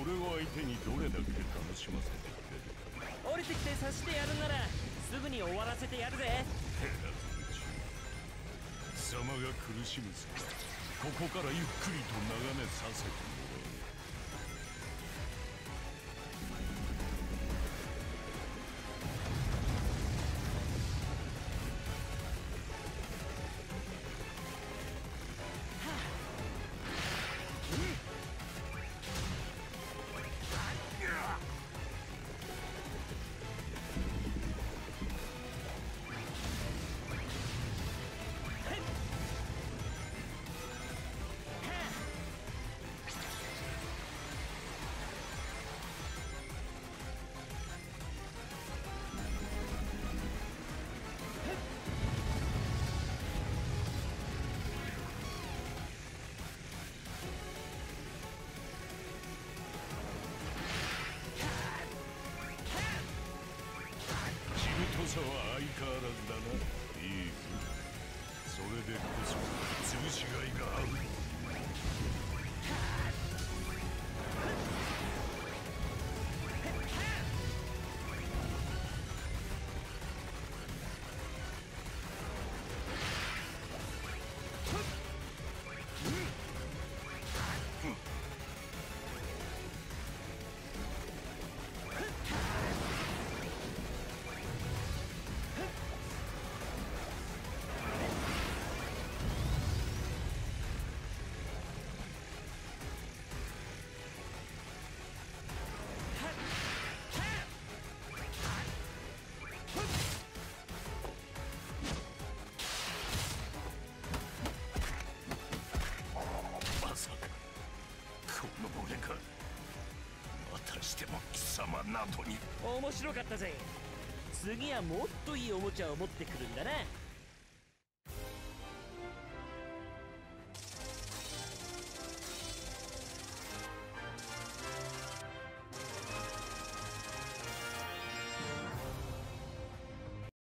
俺を相手にどれだけ楽しませてくれるか。降りてきて刺してやるならすぐに終わらせてやるぜ。貴様が苦しむさここからゆっくりと眺めさせて。さは相変わらずだな。いいぞ。それでこそ。の俺がまたしても貴様などに。面白かったぜ。次はもっといいおもちゃを持ってくるんだな。